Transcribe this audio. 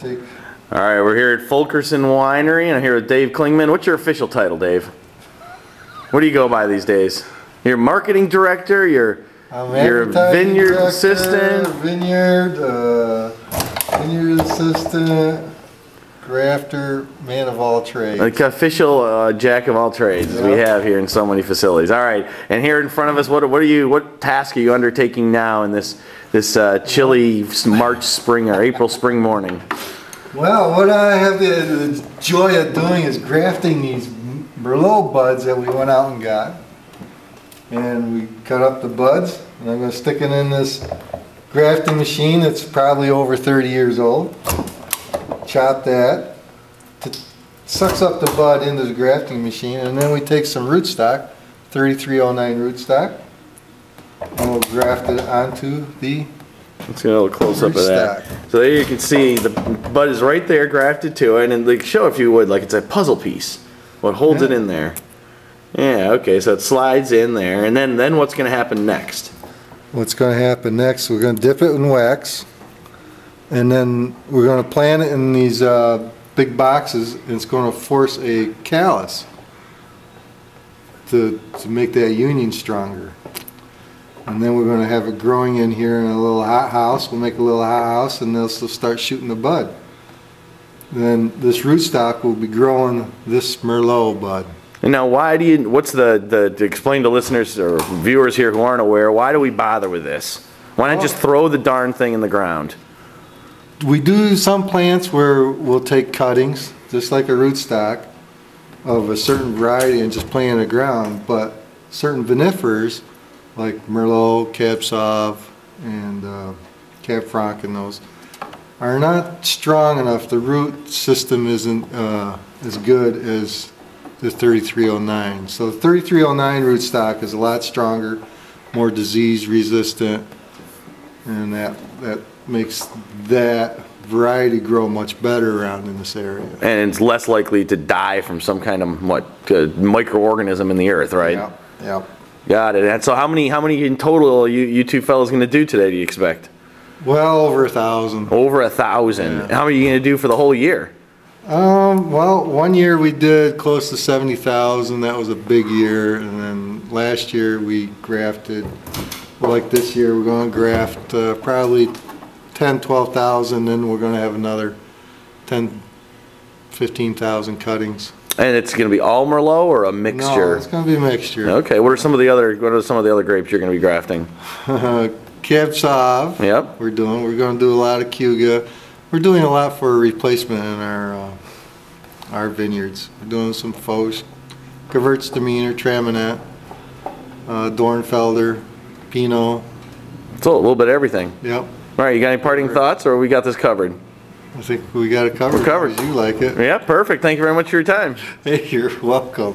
Take, All right, we're here at Fulkerson Winery, and I'm here with Dave Klingman. What's your official title, Dave? What do you go by these days? You're marketing director. You're I'm you're a advertising vineyard director, assistant. Vineyard, uh, vineyard assistant, grafter, man of all trades. Like official uh, jack of all trades as we have here in so many facilities. All right, and here in front of us, what, what are you? What task are you undertaking now in this this uh, chilly March, spring, or April, spring morning? Well, what I have the, the joy of doing is grafting these Merlot buds that we went out and got. And we cut up the buds, and I'm gonna stick it in this grafting machine that's probably over 30 years old. Chop that, sucks up the bud into the grafting machine, and then we take some rootstock, 3309 rootstock, and we'll graft it onto the Let's get a little close up of that. So there you can see the bud is right there grafted to it, and like show if you would, like it's a puzzle piece. What holds it in there? Yeah, okay, so it slides in there, and then then what's going to happen next? What's gonna happen next, we're gonna dip it in wax, and then we're gonna plant it in these, uh, big boxes, and it's gonna force a callus to, to make that union stronger. And then we're gonna have it growing in here in a little hot house, we'll make a little hot house, and they'll start shooting the bud. Then this rootstock will be growing this Merlot bud. And now, why do you? What's the the to explain to listeners or viewers here who aren't aware? Why do we bother with this? Why not just throw the darn thing in the ground? We do some plants where we'll take cuttings, just like a rootstock, of a certain variety and just plant in the ground, but certain vinifers, like Merlot, Cab Sauv, and uh, Cab Franc and those, are not strong enough, the root system isn't uh, as good as the 3309. So the 3309 rootstock is a lot stronger, more disease resistant, and that, that makes that variety grow much better around in this area. And it's less likely to die from some kind of what uh, microorganism in the earth, right? Yeah, yeah. Got it. And so, how many how many in total are you you two fellas going to do today? Do you expect? Well over a thousand. Over a thousand. Yeah. How many are you going to do for the whole year? Um, well, one year we did close to seventy thousand, that was a big year, and then last year we grafted, like this year, we're gonna graft, uh, probably ten, twelve thousand, then we're gonna have another ten, fifteen thousand cuttings. And it's going to be all Merlot or a No, mixture? it's gonna be a mixture. Okay. What are some of the other What are some of the other grapes you're going to be grafting? Cab Sauv. Yep. We're doing, we're gonna do a lot of Cayuga. We're doing a lot for replacement in our, uh, our vineyards. We're doing some Foch, Gewürztraminer, Traminette, uh, Dornfelder, Pinot, So a little bit of everything. yep. All right. You got any parting thoughts, or we got this covered? I think we got it covered. We're covered. You like it. Yeah. Perfect. Thank you very much for your time. Hey, you're welcome.